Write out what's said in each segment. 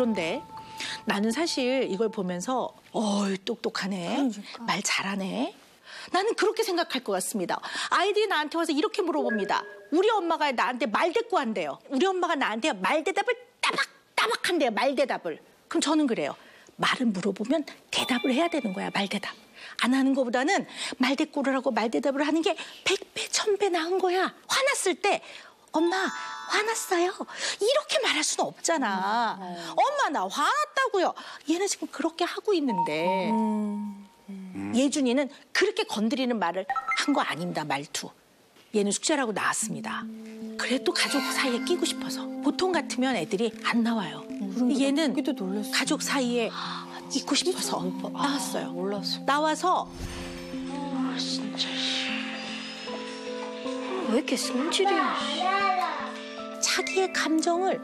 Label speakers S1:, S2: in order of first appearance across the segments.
S1: 그런데 나는 사실 이걸 보면서 어이 똑똑하네. 말 잘하네. 나는 그렇게 생각할 것 같습니다. 아이들이 나한테 와서 이렇게 물어봅니다. 우리 엄마가 나한테 말 대꾸한대요. 우리 엄마가 나한테 말 대답을 따박따박 한대요. 말 대답을. 그럼 저는 그래요. 말을 물어보면 대답을 해야 되는 거야. 말 대답. 안 하는 것보다는 말 대꾸를 하고 말 대답을 하는 게 백배 천 배 나은 거야. 화났을 때 엄마 화났어요. 이렇게 말할 수는 없잖아. 엄마 나 화났다고요. 얘는 지금 그렇게 하고 있는데 예준이는 그렇게 건드리는 말을 한 거 아닙니다. 말투. 얘는 숙제라고 나왔습니다. 그래도 가족 사이에 끼고 싶어서 보통 같으면 애들이 안 나와요. 얘는
S2: 그게 또 놀랐어.
S1: 가족 사이에 있고 싶어서 나왔어요.
S2: 몰랐어.
S1: 나와서
S3: 왜 이렇게 성질이야?
S1: 자기의 감정을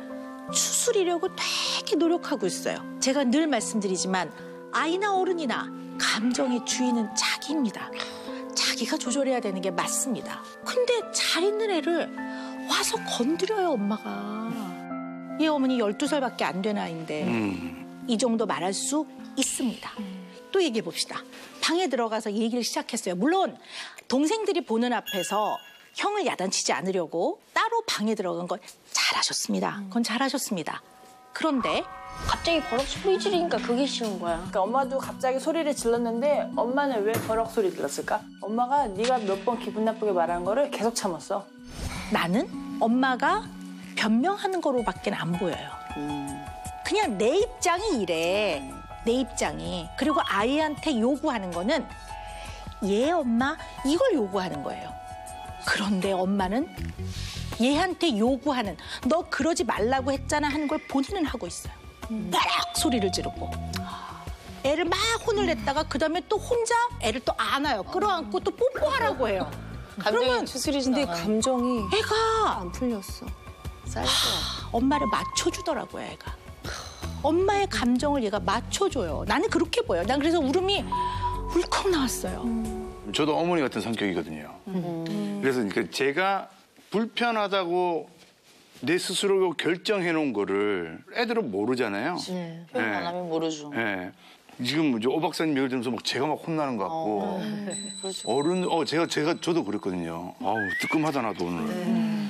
S1: 추스리려고 되게 노력하고 있어요. 제가 늘 말씀드리지만 아이나 어른이나 감정의 주인은 자기입니다. 자기가 조절해야 되는 게 맞습니다. 근데 잘 있는 애를 와서 건드려요, 엄마가. 얘 어머니 12살밖에 안 된 아이인데
S4: 음.
S1: 이 정도 말할 수 있습니다. 또 얘기해 봅시다. 방에 들어가서 얘기를 시작했어요. 물론 동생들이 보는 앞에서 형을 야단치지 않으려고 따로 방에 들어간 건 잘하셨습니다. 그건 잘하셨습니다. 그런데
S3: 갑자기 버럭 소리 지르니까 그게 싫은 거야.
S2: 그러니까 엄마도 갑자기 소리를 질렀는데 엄마는 왜 버럭 소리 질렀을까? 엄마가 네가 몇 번 기분 나쁘게 말한 거를 계속 참았어.
S1: 나는 엄마가 변명하는 거로밖에 안 보여요. 그냥 내 입장이 이래. 내 입장이. 그리고 아이한테 요구하는 거는 얘 엄마 이걸 요구하는 거예요. 그런데 엄마는 얘한테 요구하는 너 그러지 말라고 했잖아 하는 걸 본인은 하고 있어요. 버럭 소리를 지르고. 애를 막 혼을 냈다가 그다음에 또 혼자 애를 또 안아요. 끌어안고 또 뽀뽀하라고 해요. 그러면
S2: 추스리진데
S5: 감정이
S1: 애가
S5: 안 풀렸어.
S1: 엄마를 맞춰주더라고요, 애가. 엄마의 감정을 얘가 맞춰줘요. 나는 그렇게 보여요. 난 그래서 울음이 울컥 나왔어요.
S4: 저도 어머니 같은 성격이거든요. 그래서 그러니까 제가 불편하다고 내 스스로 결정해 놓은 거를 애들은 모르잖아요.
S3: 네.
S2: 표현 안
S4: 네.
S2: 하면 모르죠.
S4: 예. 지금 이제 오 박사님 얘기 들으면서 막 제가 막 혼나는 것 같고
S2: 그렇죠.
S4: 어른 어 제가 제가 저도 그랬거든요. 아우 뜨끔하다 나도 오늘.